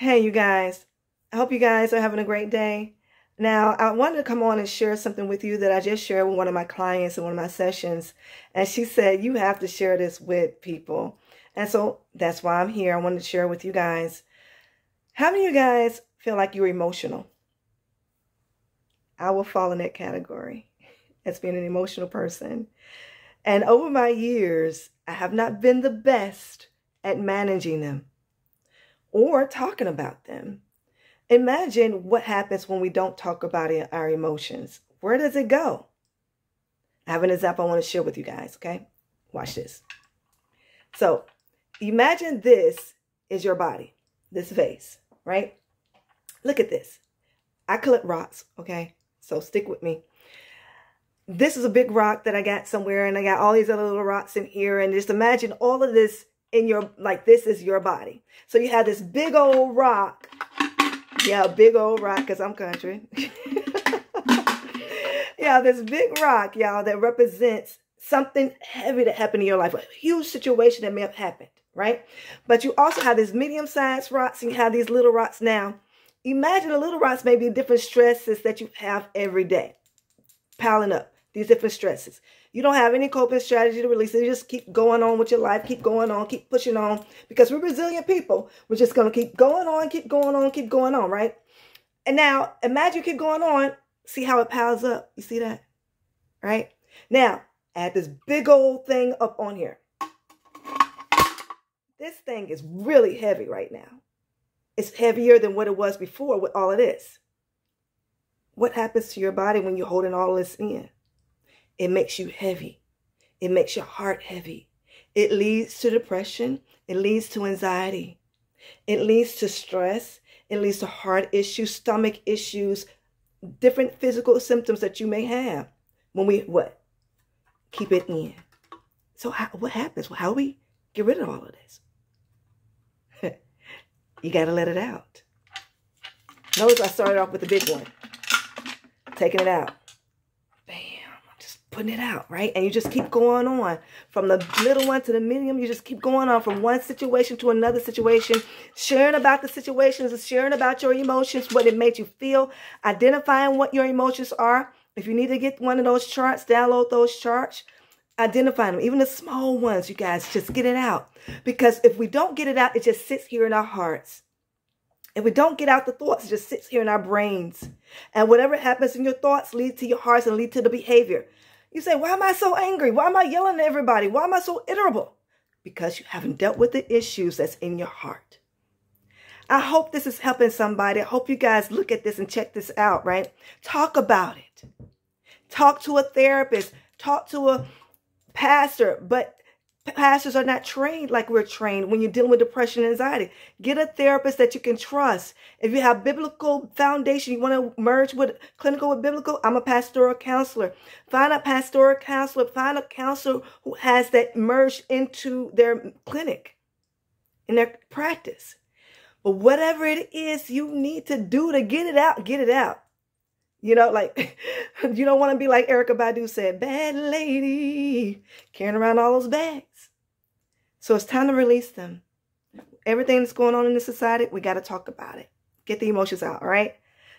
Hey, you guys. I hope you guys are having a great day. Now, I wanted to come on and share something with you that I just shared with one of my clients in one of my sessions. And she said, You have to share this with people. And so that's why I'm here. I wanted to share with you guys. How many of you guys feel like you're emotional? I will fall in that category as being an emotional person. And over my years, I have not been the best at managing them or talking about them. Imagine what happens when we don't talk about it, our emotions. Where does it go? I have an example I want to share with you guys, okay? Watch this. So imagine this is your body, this vase, right? Look at this. I collect rocks, okay? So stick with me. This is a big rock that I got somewhere, and I got all these other little rocks in here. And just imagine all of this in your, like this is your body. So you have this big old rock yeah, big old rock, because I'm country. yeah, this big rock, y'all, that represents something heavy that happened in your life, a huge situation that may have happened, right? But you also have these medium-sized rocks, and you have these little rocks now. Imagine the little rocks may be different stresses that you have every day, piling up these different stresses. You don't have any coping strategy to release it. You just keep going on with your life, keep going on, keep pushing on. Because we're resilient people. We're just going to keep going on, keep going on, keep going on, right? And now, imagine keep going on. See how it piles up. You see that? Right? Now, add this big old thing up on here. This thing is really heavy right now. It's heavier than what it was before with all of this. What happens to your body when you're holding all this in? It makes you heavy. It makes your heart heavy. It leads to depression. It leads to anxiety. It leads to stress. It leads to heart issues, stomach issues, different physical symptoms that you may have when we what? Keep it in. So how, what happens? How do we get rid of all of this? you got to let it out. Notice I started off with the big one. Taking it out putting it out, right? And you just keep going on from the little one to the medium. You just keep going on from one situation to another situation, sharing about the situations, sharing about your emotions, what it made you feel, identifying what your emotions are. If you need to get one of those charts, download those charts. Identify them, even the small ones, you guys, just get it out. Because if we don't get it out, it just sits here in our hearts. If we don't get out the thoughts, it just sits here in our brains. And whatever happens in your thoughts lead to your hearts and lead to the behavior. You say, why am I so angry? Why am I yelling at everybody? Why am I so irritable? Because you haven't dealt with the issues that's in your heart. I hope this is helping somebody. I hope you guys look at this and check this out, right? Talk about it. Talk to a therapist. Talk to a pastor. But pastors are not trained like we're trained when you're dealing with depression and anxiety. Get a therapist that you can trust. If you have biblical foundation, you want to merge with clinical with biblical, I'm a pastoral counselor. Find a pastoral counselor. Find a counselor who has that merged into their clinic, in their practice. But whatever it is you need to do to get it out, get it out. You know, like, you don't want to be like Erykah Badu said, bag lady, carrying around all those bags. So it's time to release them. Everything that's going on in the society, we got to talk about it. Get the emotions out, all right?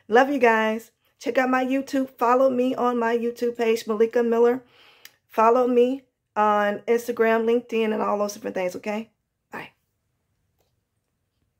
Love you guys. Check out my YouTube. Follow me on my YouTube page, Melika Miller. Follow me on Instagram, LinkedIn, and all those different things, okay?